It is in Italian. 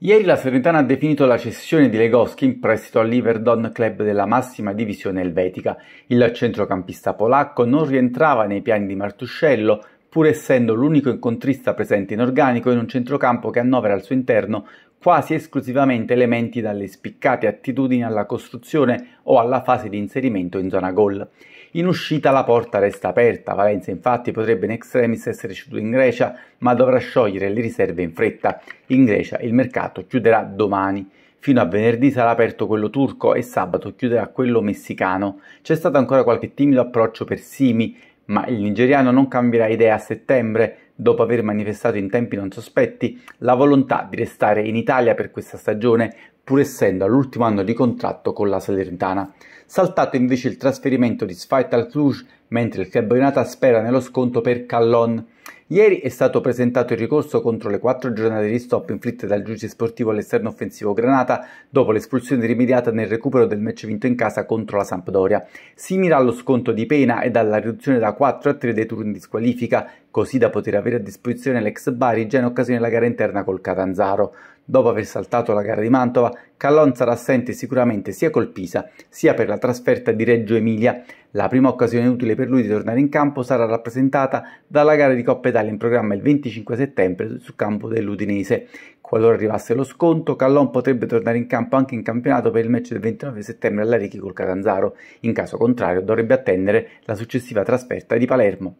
Ieri la Salernitana ha definito la cessione di Legowski in prestito all'Iverdon club della massima divisione elvetica. Il centrocampista polacco non rientrava nei piani di Martuscello, pur essendo l'unico incontrista presente in organico in un centrocampo che annovera al suo interno quasi esclusivamente elementi dalle spiccate attitudini alla costruzione o alla fase di inserimento in zona gol. In uscita la porta resta aperta, Valencia infatti potrebbe in extremis essere ceduto in Grecia, ma dovrà sciogliere le riserve in fretta. In Grecia il mercato chiuderà domani. Fino a venerdì sarà aperto quello turco e sabato chiuderà quello messicano. C'è stato ancora qualche timido approccio per Simi, ma il nigeriano non cambierà idea a settembre, dopo aver manifestato in tempi non sospetti la volontà di restare in Italia per questa stagione, pur essendo all'ultimo anno di contratto con la Salernitana. Saltato invece il trasferimento di Sfaital Cluj, mentre il club Renata spera nello sconto per Callon. Ieri è stato presentato il ricorso contro le quattro giornate di stop inflitte dal giudice sportivo all'esterno offensivo Granata dopo l'espulsione rimediata nel recupero del match vinto in casa contro la Sampdoria. Si mira allo sconto di pena e alla riduzione da 4 a 3 dei turni di squalifica, così da poter avere a disposizione l'ex Bari già in occasione della gara interna col Catanzaro. Dopo aver saltato la gara di Mantova, Callon sarà assente sicuramente sia col Pisa sia per la trasferta di Reggio Emilia. La prima occasione utile per lui di tornare in campo sarà rappresentata dalla gara di Coppa Italia in programma il 25 settembre sul campo dell'Udinese. Qualora arrivasse lo sconto, Callon potrebbe tornare in campo anche in campionato per il match del 29 settembre alla Richi col Catanzaro. In caso contrario dovrebbe attendere la successiva trasferta di Palermo.